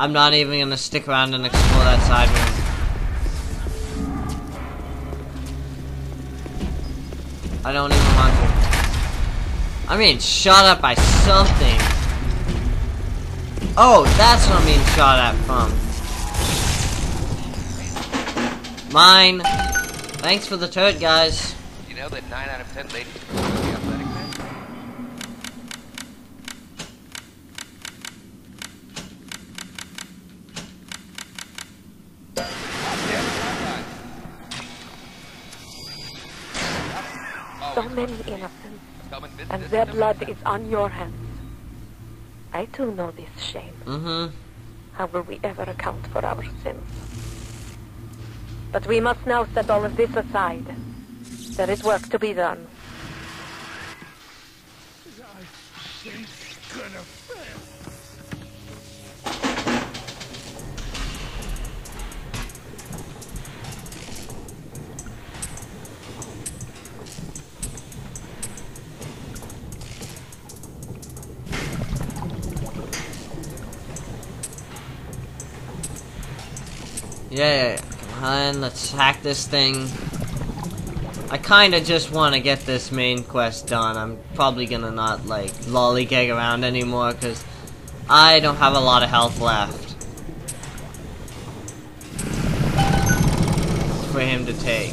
I'm not even gonna stick around and explore that side room. I don't even want to. I'm being shot at by something. Oh, that's what I'm being shot at from. Mine. Thanks for the turret, guys. You know that 9 out of 10 ladies So many innocents, and visit and us their blood is on your hands. I too know this shame. Mm-hmm. How will we ever account for our sins? But we must now set all of this aside. There is work to be done. Yeah, yeah, yeah. Come on, let's hack this thing. I kinda just wanna get this main quest done. I'm probably gonna not, like, lollygag around anymore, because I don't have a lot of health left. For him to take.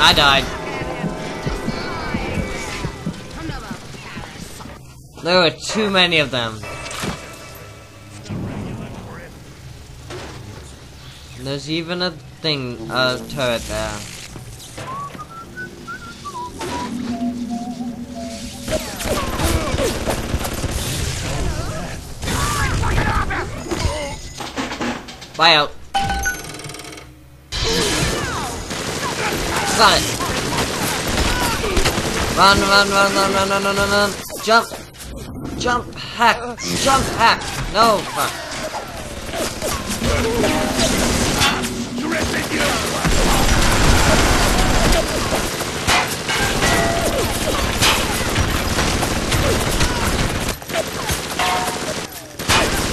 I died. There were too many of them. There's even a thing, a turret there. Buy out. It. Run, run, run, run, run, run, run, run, run. Jump. Jump, hack. Jump, hack. No, fuck.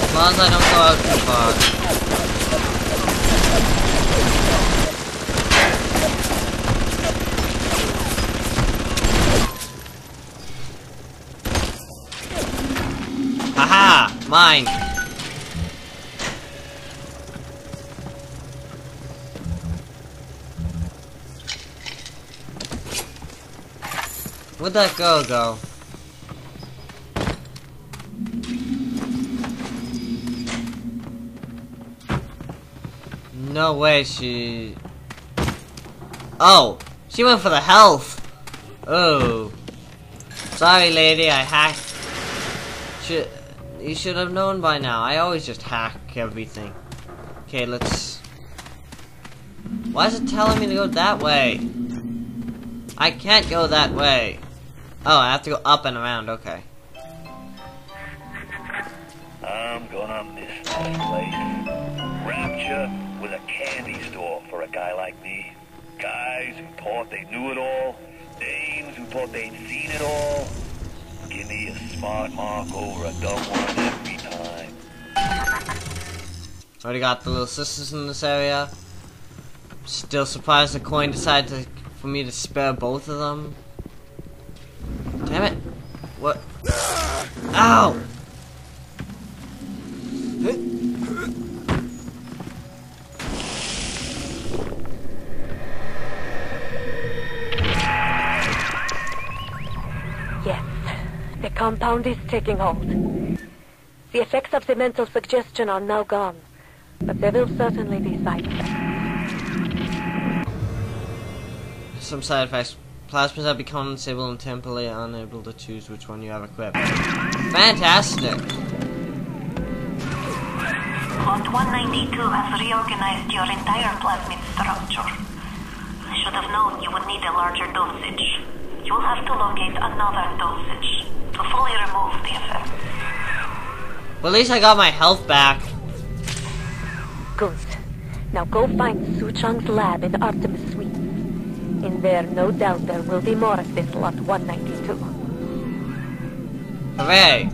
As long as I don't go out too far. Mine! Where'd that girl go? No way she... Oh! She went for the health! Oh. Sorry lady, I hacked should you should have known by now. I always just hack everything. Okay, let's. Why is it telling me to go that way? I can't go that way. Oh, I have to go up and around. Okay. I'm gonna miss this place. Rapture was a candy store for a guy like me. Guys who thought they knew it all, dames who thought they'd seen it all. Give me a smart mark over a dumb one Already got the little sisters in this area. Still surprised the coin decided to, for me to spare both of them. Damn it! What? Ow! Yes, the compound is taking hold. The effects of the mental suggestion are now gone, but there will certainly be side effects. Some side effects. Plasmas have become unstable and temporarily unable to choose which one you have equipped. Fantastic! Lot 192 has reorganized your entire plasmid structure. I should have known you would need a larger dosage. You'll have to locate another dosage to fully remove the effect. Well, at least I got my health back. Good. Now go find Suchong's lab in Artemis Suite. In there, no doubt there will be more of this Lot 192. Hooray!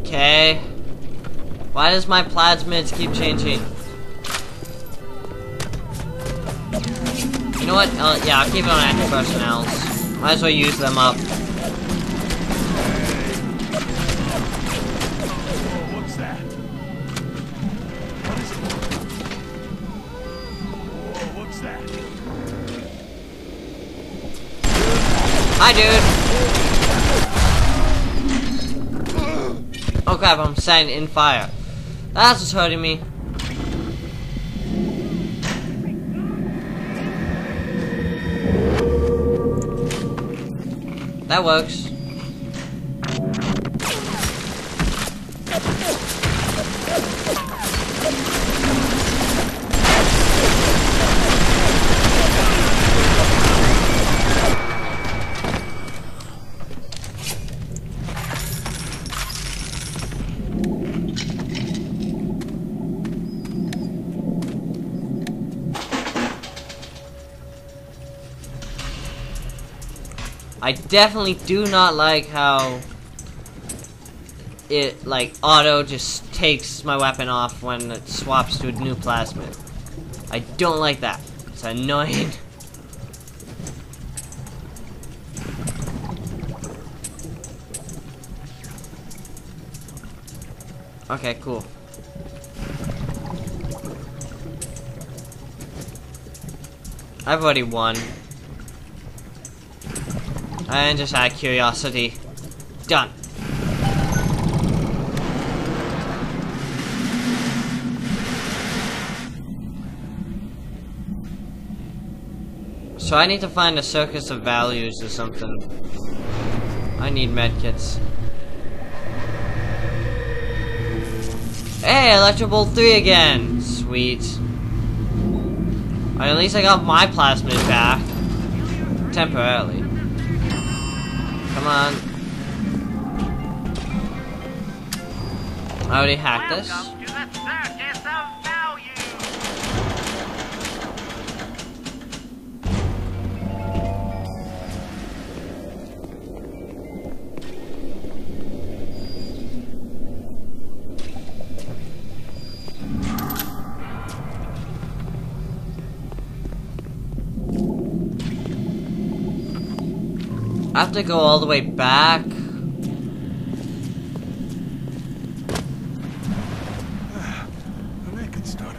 Okay. Why does my plasmids keep changing? You know what? Uh, yeah, I'll keep it on anti-personnels. Might as well use them up. Hi, dude! Oh crap, I'm standing in fire. That's what's hurting me. That works. I definitely do not like how it like auto just takes my weapon off when it swaps to a new plasmid. I don't like that. It's annoying. Okay, cool. I've already won. And just out of curiosity. Done. So I need to find a circus of values or something. I need medkits. Hey, Electrobolt 3 again! Sweet. At least I got my plasmid back. Temporarily. Come on. I already hacked this. I have to go all the way back. And that could start.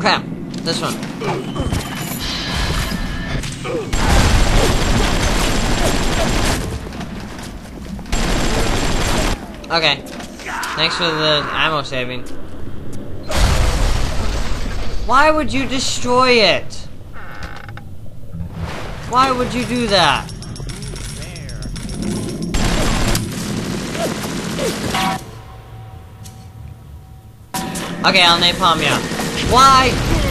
Crap. This one. Okay. Thanks for the ammo saving. Why would you destroy it? Why would you do that? Okay, I'll napalm you. Why?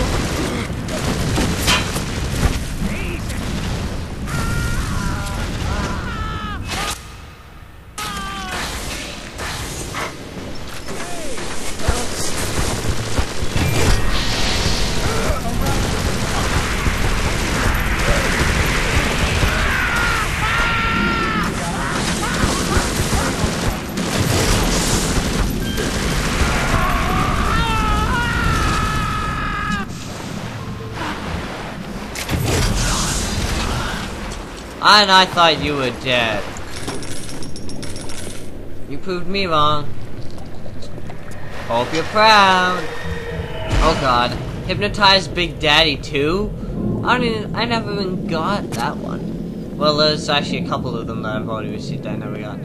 I thought you were dead. You proved me wrong. Hope you're proud. Oh god. Hypnotize Big Daddy too? I don't even, I never even got that one. Well, there's actually a couple of them that I've already received that I never got.